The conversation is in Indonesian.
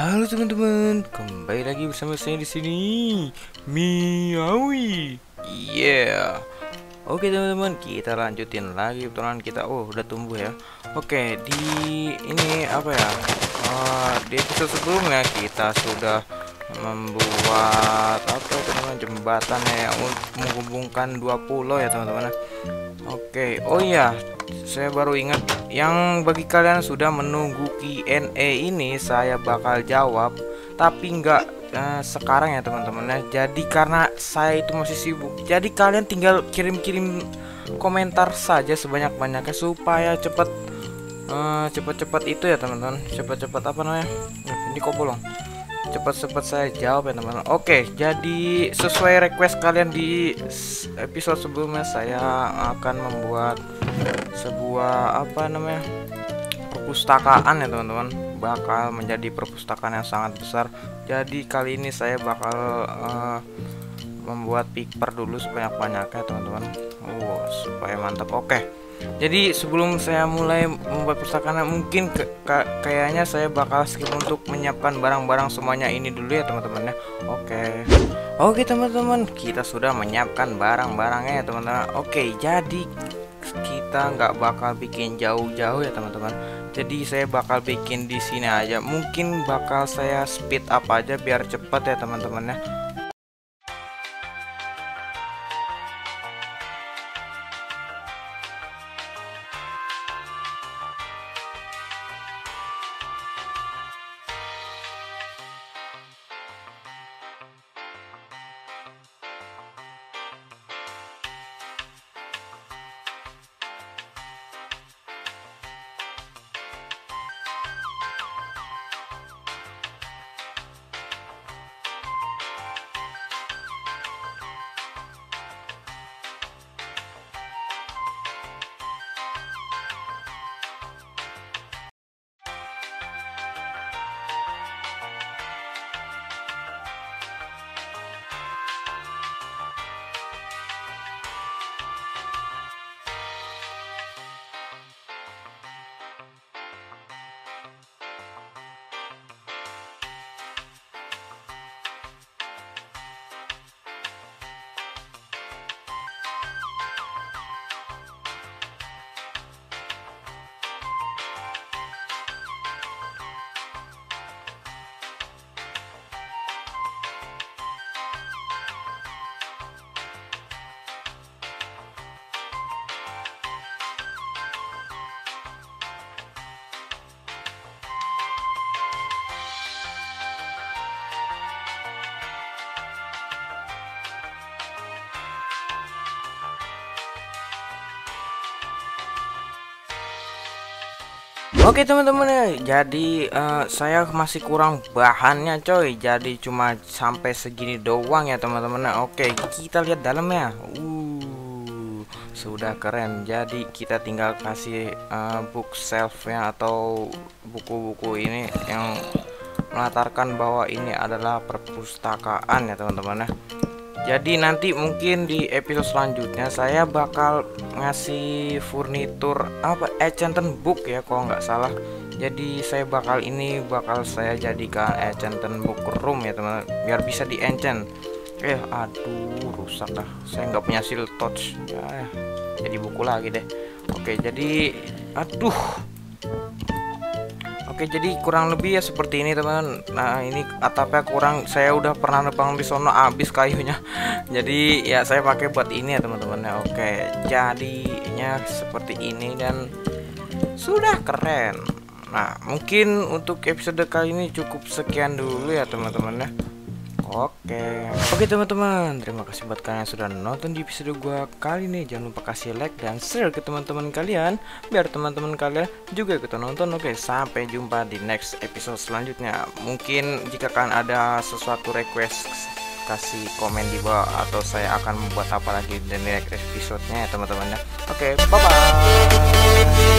Halo teman-teman, kembali lagi bersama saya di sini, Miawi. Yeah. Oke teman-teman, kita lanjutin lagi petualangan kita. Oh, udah tumbuh ya. Oke, di ini apa ya? Uh, di episode sebelumnya kita sudah membuat apa jembatan ya yang menghubungkan dua pulau ya teman-teman. Oke, oh iya, saya baru ingat yang bagi kalian sudah menunggu Q&A ini saya bakal jawab, tapi nggak uh, sekarang ya teman-teman ya. Jadi karena saya itu masih sibuk, jadi kalian tinggal kirim-kirim komentar saja sebanyak-banyaknya supaya cepet uh, cepet-cepet itu ya teman-teman, cepet-cepet apa namanya? Ini kok bolong cepat-cepat saya jawab ya teman-teman. Oke jadi sesuai request kalian di episode sebelumnya saya akan membuat sebuah apa namanya perpustakaan ya teman-teman. Bakal menjadi perpustakaan yang sangat besar. Jadi kali ini saya bakal uh, membuat piper dulu sebanyak-banyaknya teman-teman. Wow supaya mantap. Oke jadi sebelum saya mulai membuat perpustakaan mungkin ke, kayaknya saya bakal skip untuk menyiapkan barang-barang semuanya ini dulu ya teman-teman ya. Oke. Oke teman-teman. Kita sudah menyiapkan barang-barangnya ya teman-teman. Oke jadi kita nggak bakal bikin jauh-jauh ya teman-teman. Jadi saya bakal bikin di sini aja. Mungkin bakal saya speed up aja biar cepat ya teman-teman ya Oke teman-teman ya, jadi uh, saya masih kurang bahannya coy, jadi cuma sampai segini doang ya teman-teman. Nah, oke, kita lihat dalamnya. Uh, sudah keren. Jadi kita tinggal kasih uh, book ya atau buku-buku ini yang melatarkan bahwa ini adalah perpustakaan ya teman-teman ya jadi nanti mungkin di episode selanjutnya saya bakal ngasih furnitur apa enchanted book ya kalau nggak salah. Jadi saya bakal ini bakal saya jadikan enchanted book room ya teman biar bisa di enchant eh aduh rusak dah. Saya nggak punya seal touch. Ya jadi buku lagi deh. Oke jadi aduh Oke jadi kurang lebih ya seperti ini teman Nah ini atapnya kurang. Saya udah pernah nebang di sono habis kayunya. Jadi ya saya pakai buat ini ya teman-teman ya. Oke jadinya seperti ini dan Sudah keren. Nah mungkin untuk episode kali ini cukup sekian dulu ya teman-teman ya Oke. Oke teman-teman. Terima kasih buat kalian yang sudah nonton di episode gua kali ini. Jangan lupa kasih like dan share ke teman-teman kalian Biar teman-teman kalian juga ikutan nonton. Oke sampai jumpa di next episode selanjutnya. Mungkin jika kalian ada sesuatu request Kasih komen di bawah Atau saya akan membuat apa lagi di next episode-nya ya teman-teman ya. Oke bye bye